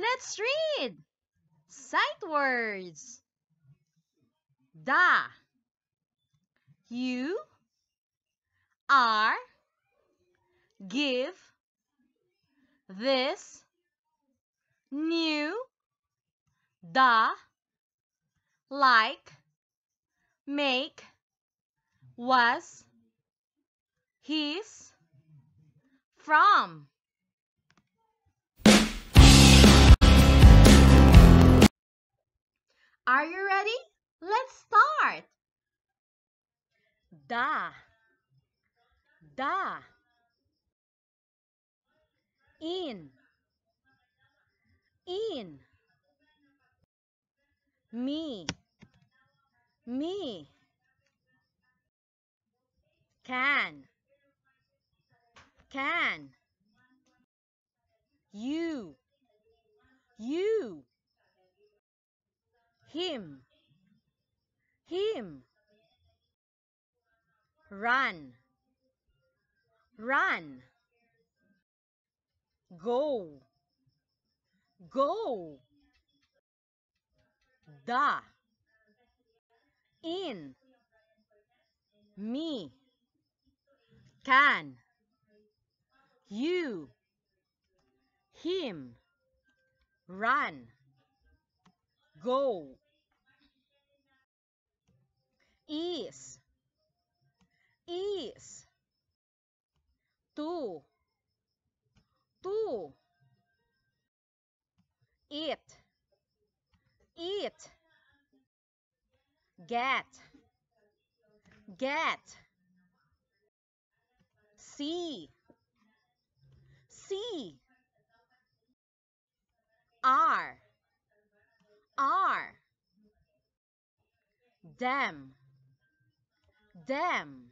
Let's read. Sight words. Da. You. Are. Give. This. New. Da. like. Make. Was. His. From Are you ready? Let's start. Da. Da. In. In. Me. Me. Can. Can. You. You him. Him. Run. Run. Go. Go. The in. Me. Can. You. Him. Run. Go is. Is. To. To. It. It. Get. Get. See. See. Are. Are. Them them.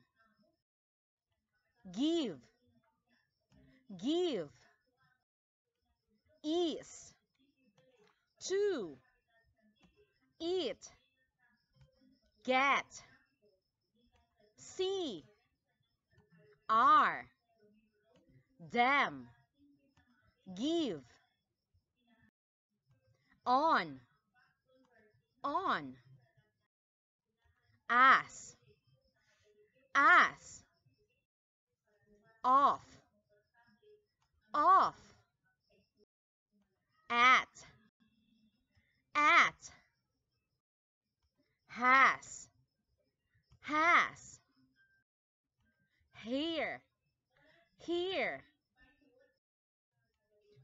Give. Give. Is to eat. Get. See. Are. Them. Give. On. On. As as off. Off. At. At. Has. Has. Here. Here.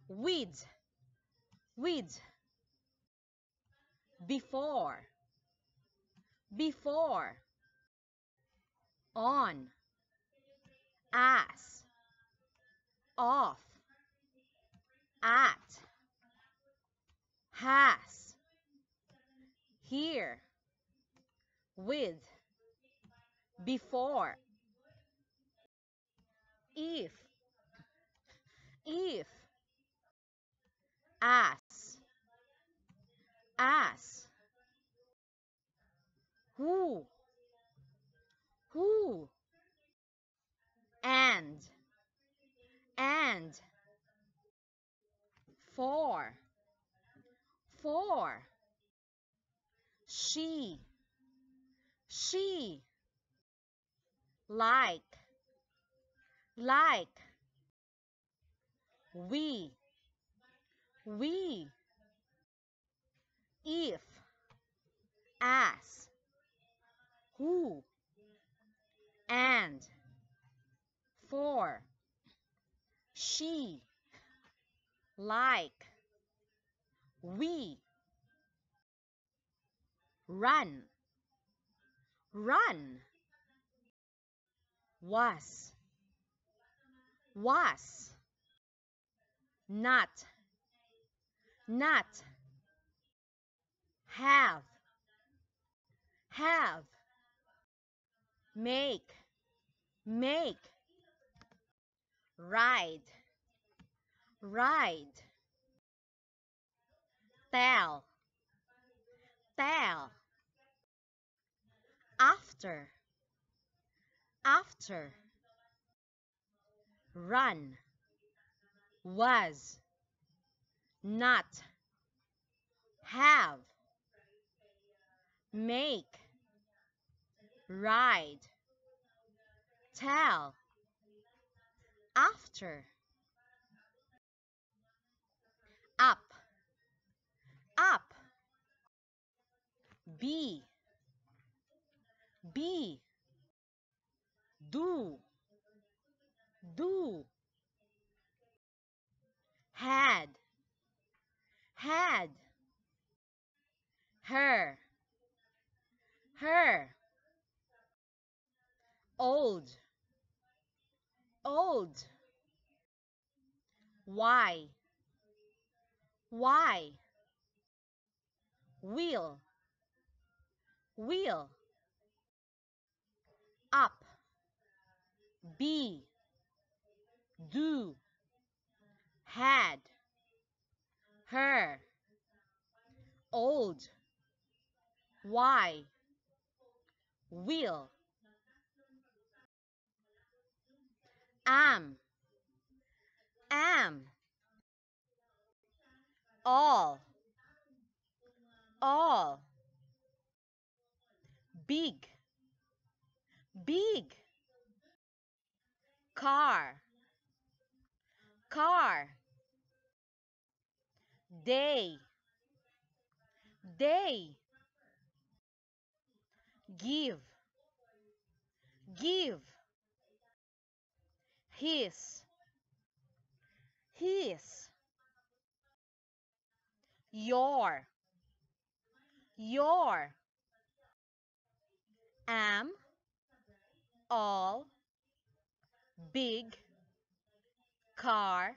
With with before. Before on as off at has here with before if if as as who who? And and for for she she like like we we if as who and for she like we run run was was not not have have make make. Ride. Ride. Tell tell after. After. Run. Was. Not. Have. Make. Ride tell after. Up. Up. Be be do. Do. Had. Had. Her. Her. Old old. Why? Why? Will will up. Be do. Had. Her. Old. Why will am. Am. All. All. Big. Big. Car. Car. Day. Day. Give. Give his. His. Your. Your. Am. All. Big. Car.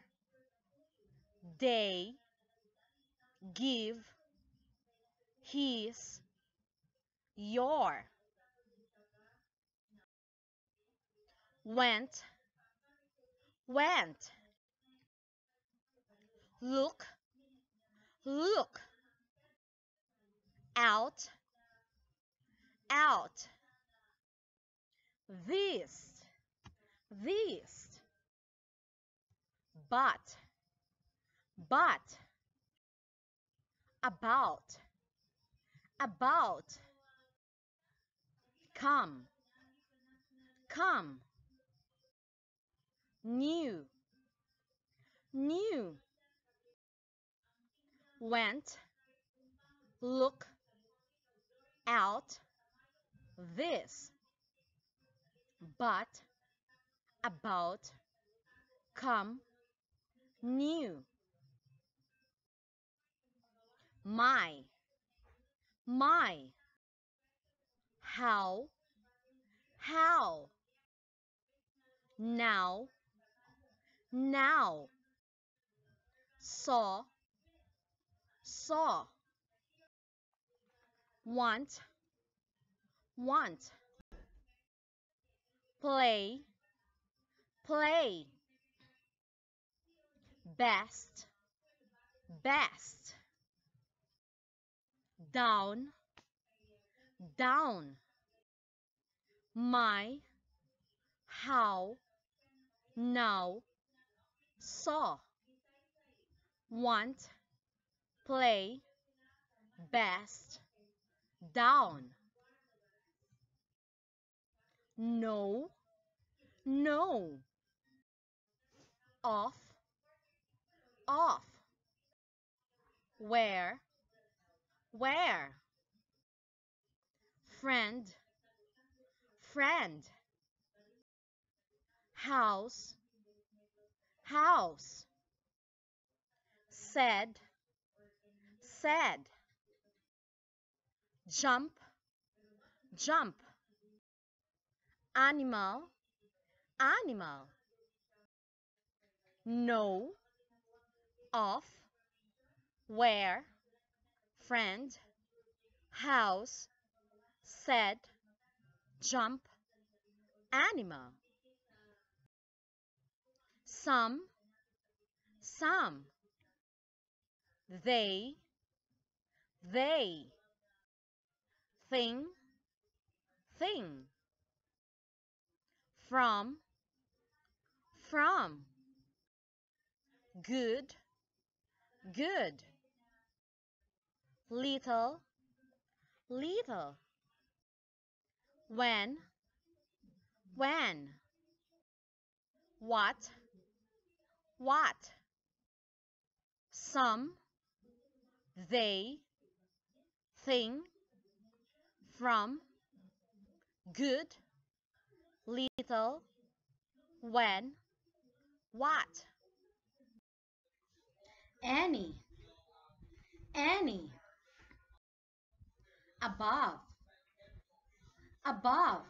Day. Give. His. Your. Went went. Look look. Out out. This this. But but. About about. Come come new new went look out this but about come new. My my how how? Now now. Saw. Saw. Want. Want. Play. Play. Best. Best. Down. Down. My. How. Now saw want play best down. No no. Off off. Where where? Friend friend. House house said said jump jump animal animal. No off where friend house said jump animal some some. They they. Thing thing. From from. Good good. Little, little. When, when. What, what. Some, they, thing, from, good, little, when, what. Any, any. Above, above.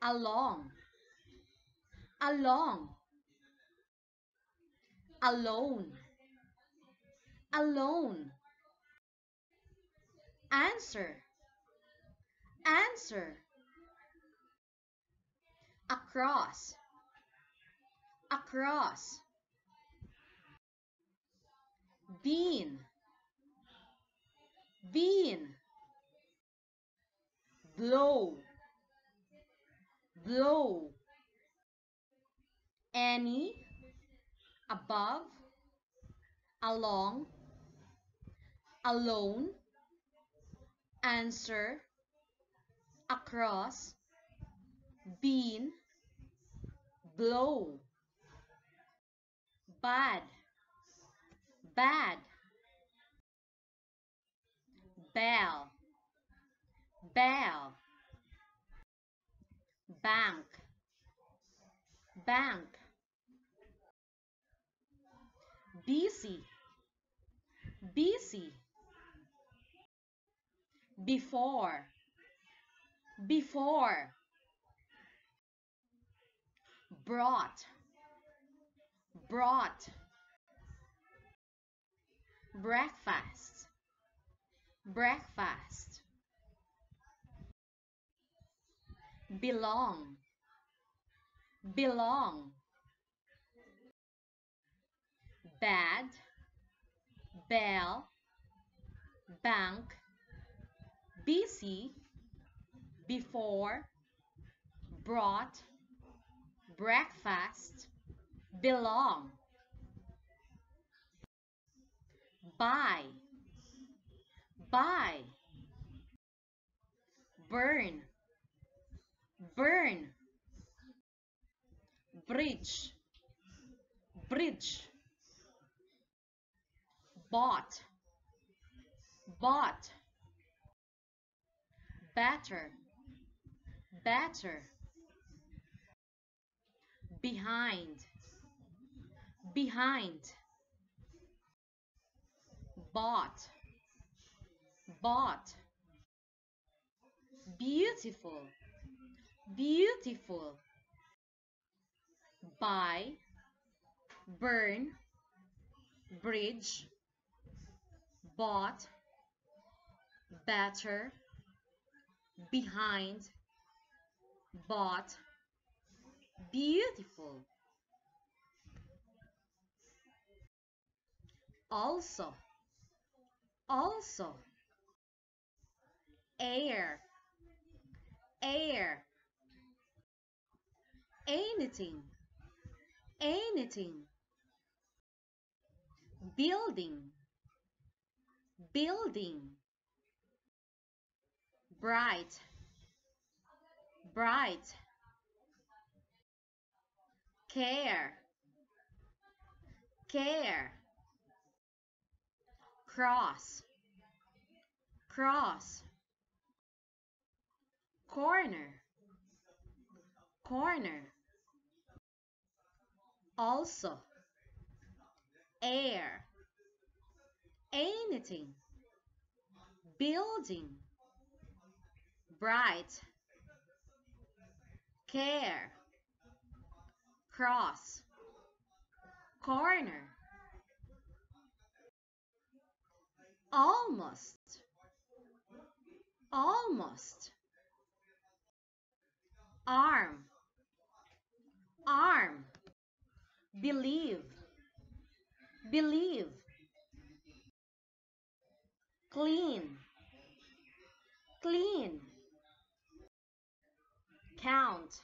Along, along. Alone, alone. Answer, answer. Across, across. Bean, bean. Blow, blow. Any, above, along, alone, answer, across, bean, blow, bad, bad, bell, bell, bank, bank, busy, busy, before, before, brought, brought, breakfast, breakfast, belong, belong, bad, bell, bank, busy, before, brought, breakfast, belong, buy, buy, burn, burn, bridge, bridge, bought, bought, better, better, behind, behind, bought, bought, beautiful, beautiful, buy, burn, bridge, bought, better, behind, bought, beautiful. Also, also, air, air, anything, anything, building, building, bright, bright, care, care, cross, cross, corner, corner, also, air, anything, building, bright, care, cross, corner, almost, almost, arm, arm, believe, believe, clean, clean, count,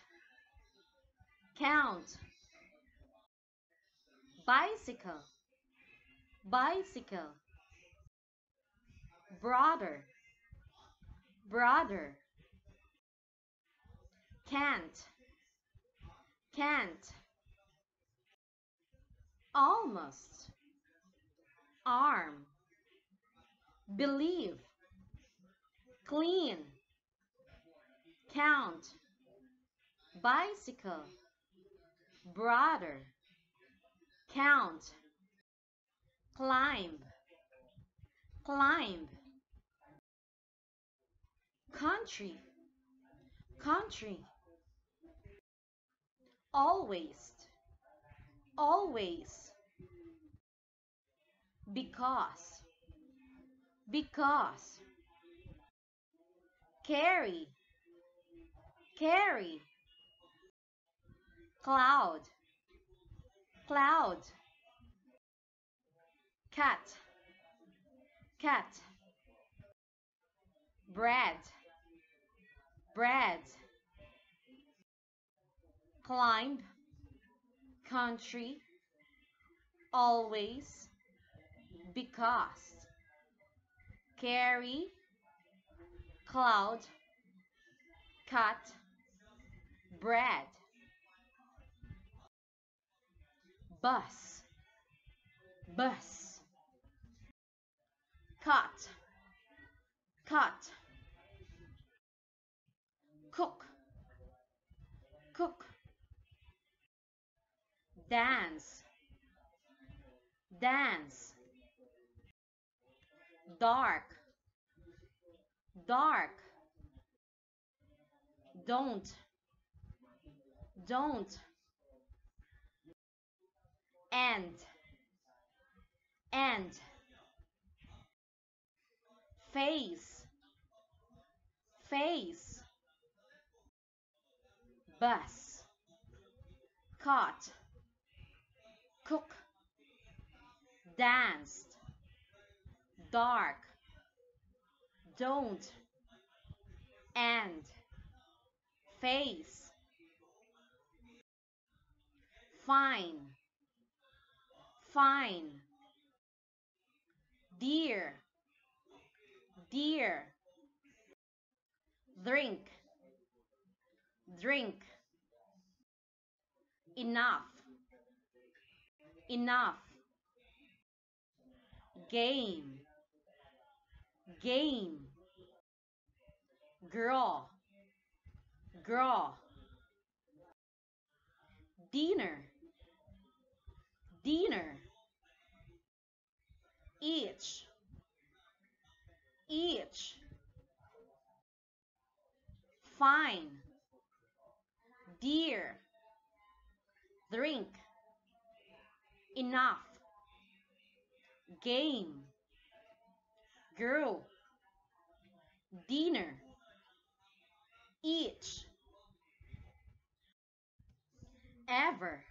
count, bicycle, bicycle, brother brother can't. Can't. Almost. Arm believe. Clean. Count. Bicycle. Brother count. Climb. Climb. Country. Country. Always. Always. Because because. Carry. Carry. Cloud. Cloud. Cat. Cat. Bread. Bread. Climb country. Always. Because carry cloud cut bread bus. Bus. Cut cut cook. Cook. Dance. Dance dark. Dark. Don't. Don't. And. And. Face. Face. Bus. Caught. Cook. Danced dark. Don't. And. Face. Fine. Fine. Dear. Dear. Drink. Drink. Enough. Enough. Game game. Girl. Girl. Dinner. Dinner. Each each fine. Dear. Drink. Enough. Game girl. Dinner. Each. Ever.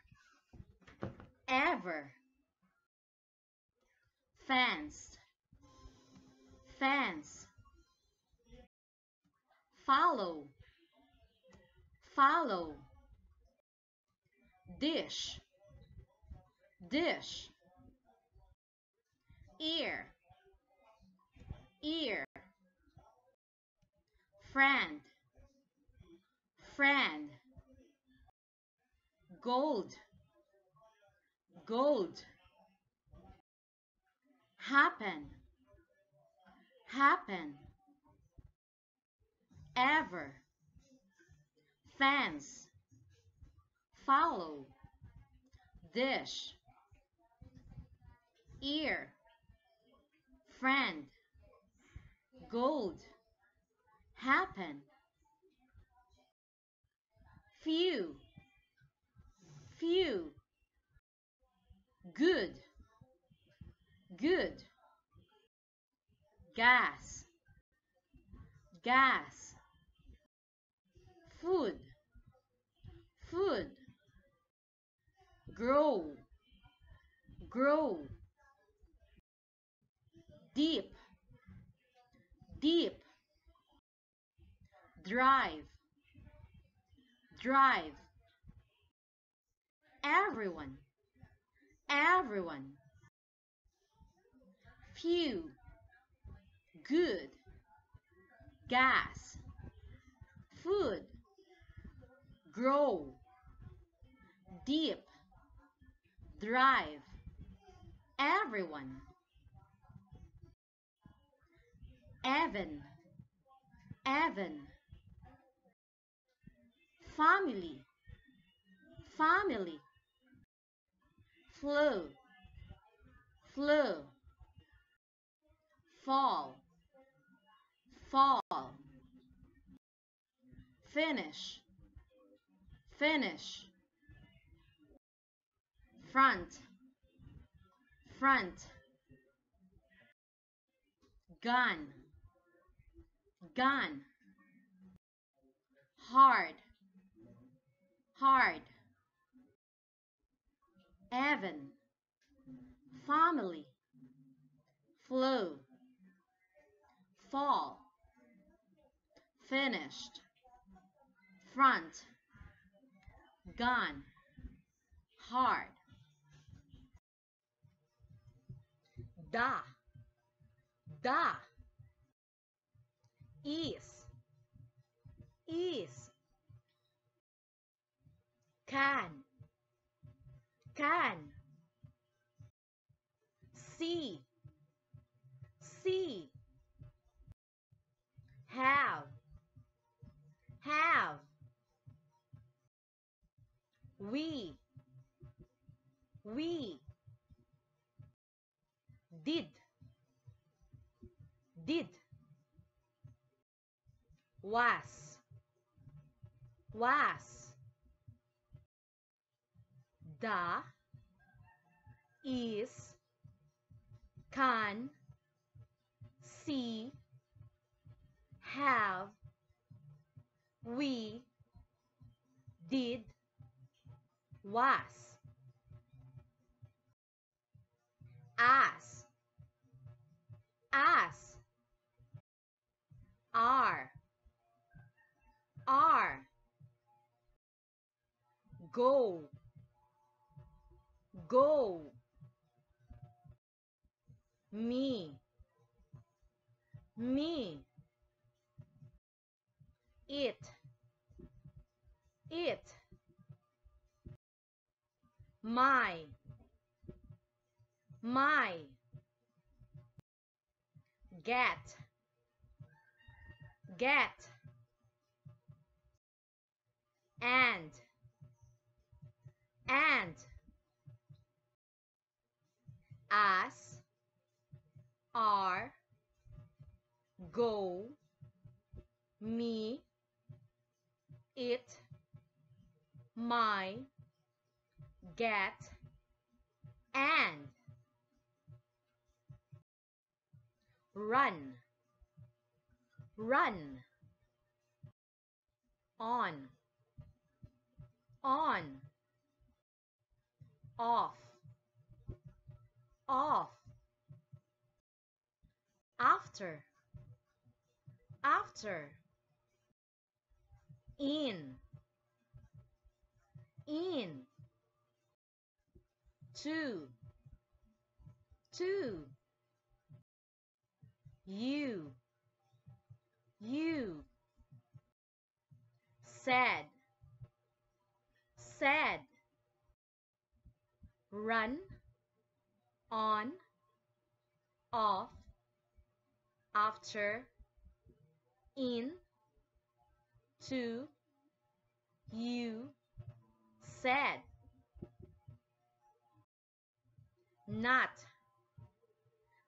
Ever. Fence fence follow. Follow. Dish. Dish. Ear ear. Friend. Friend. Gold. Gold. Happen. Happen. Ever. Fence. Follow. Dish. Ear. Friend gold happen? Few few good good gas gas food food grow grow deep deep. Drive. Drive. Everyone. Everyone. Few good. Gas. Food. Grow. Deep. Drive. Everyone Evan. Evan. Family. Family. Flow flow fall. Fall. Finish. Finish. Front. Front. Gun gun. Hard. Hard. Evan. Family. Flow fall. Finished. Front. Gun. Hard. Da. Da is is can can see see have have we we did did was. Was. The is. Can. See. Have. We. Did. Was. As. As. Are are go go me. Me. It. It. My. My. Get. Get and. And. As. Are. Go. Me. It. My. Get. And. Run. Run. On on off off after after in in two two you you said said run on off after in to you said. Not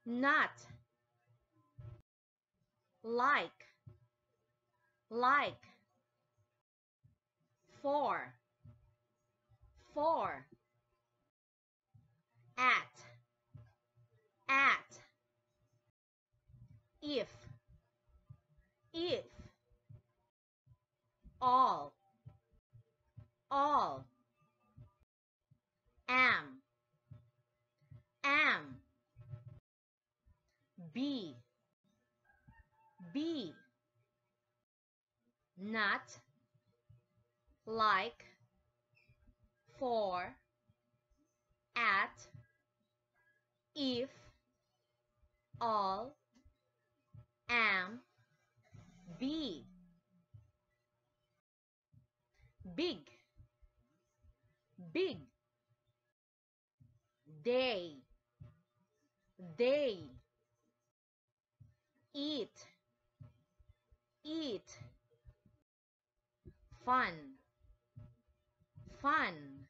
not like like for for at. At. If. If. All. All. Am. Am. Be be not like for at if all am, be. Big, big. Day, day. Eat, eat. Fun, fun.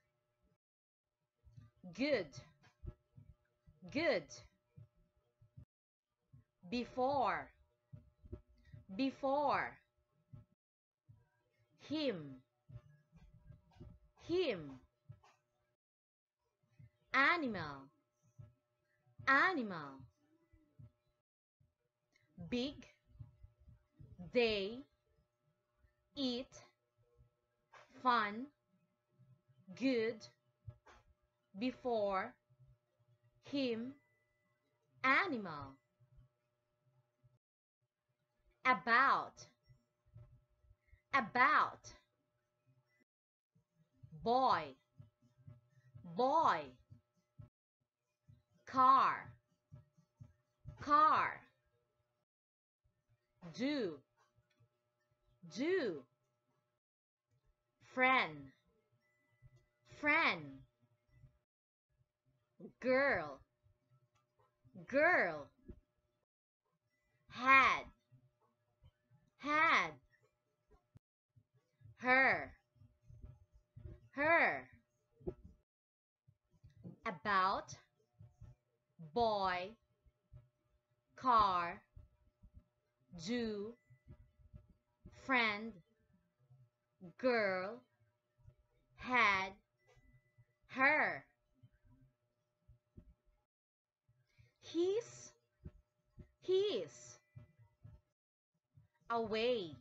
Good, good. Before, before. Him, him. Animal, animal. Big, they, eat, fun, good, before, him, animal. About, about. Boy, boy. Car, car. Do, do. Friend, friend. Girl, girl. Had, had. Her, her. About, boy, car, do, friend, girl, had, her. His, his. Away,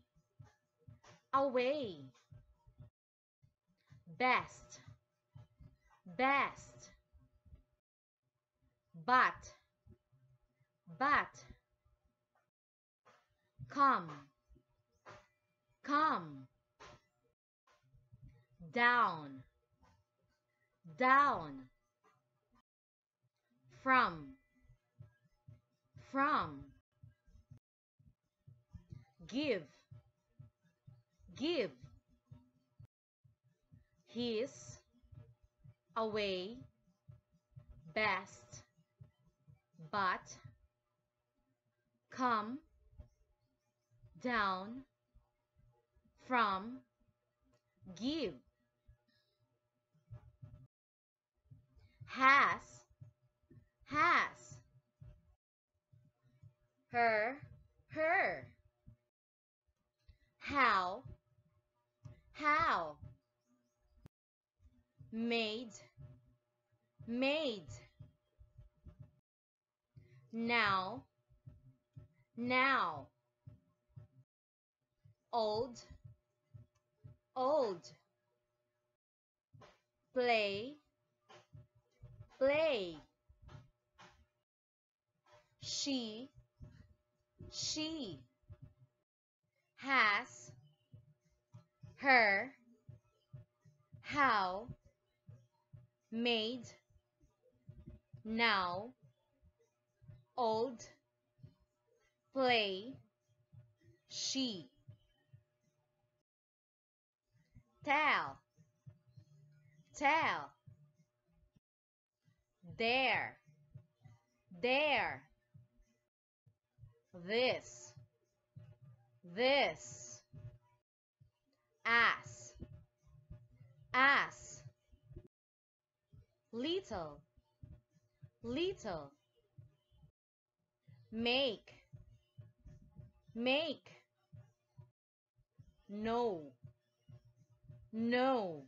away. Best, best. But, but. Come, come. Down, down. From, from. Give, give. His, away, best, but, come, down, from, give. Has, has. Her, her. How, how. Made, made. Now, now. Old, old. Play, play. She, she. Has, her, how, made, now, old, play, she. Tell, tell. There, there. This, this. ass, ass, Little, little. Make, make. No, no.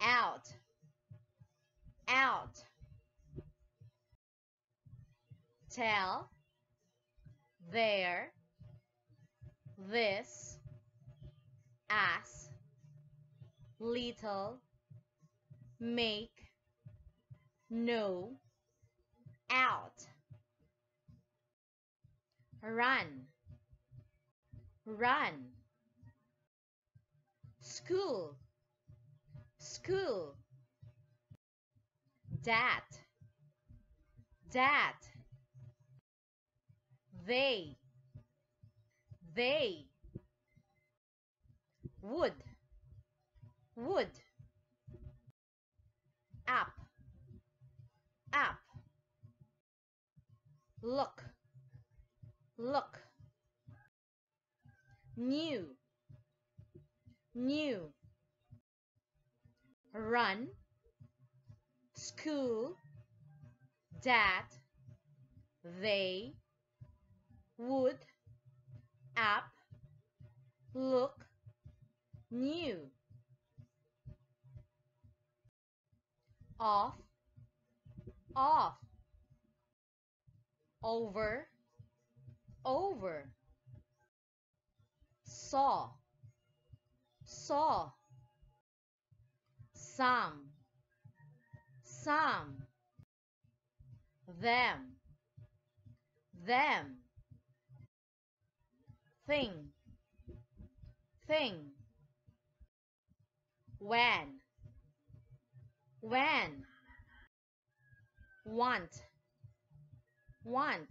Out, out. Tell, there, this, as, little, make, no, out. Run, run. School, school. Dat, dat. They they would would up up look look new new run school that they would app look new? Off off. Over over. Saw saw. Some some. Them them thing thing when when want want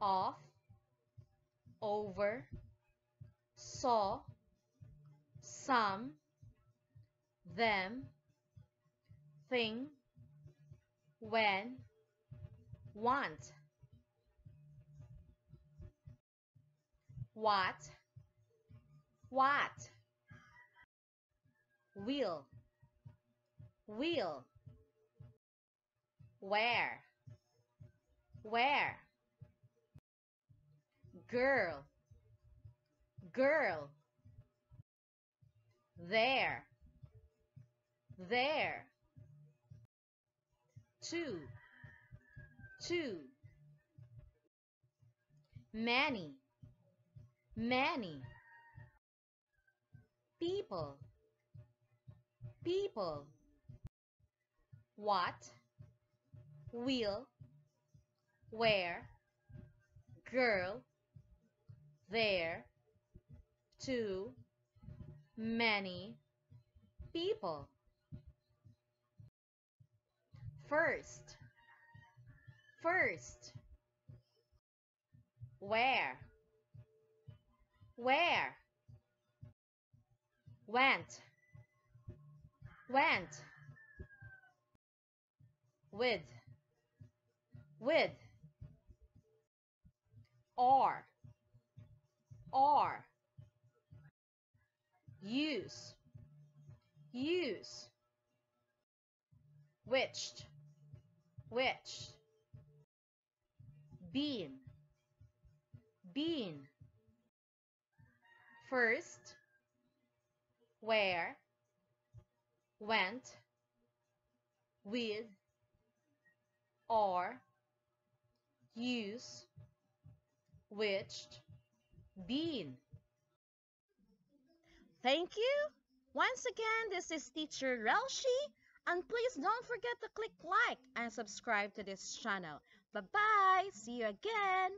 off over saw some them thing when want what? What? Will. Will. Where? Where? Girl. Girl. There. There. Two. Two. Many many. People. People. What. Will. Where. Girl. There. Too. Many. People. First. First. Where where? Went. Went. With. With. Or. Or. Use. Use. Which which been been first where went with or use which been Thank you. Once again, this is teacher Rylshe. And please don't forget to click like and subscribe to this channel. Bye-bye. See you again.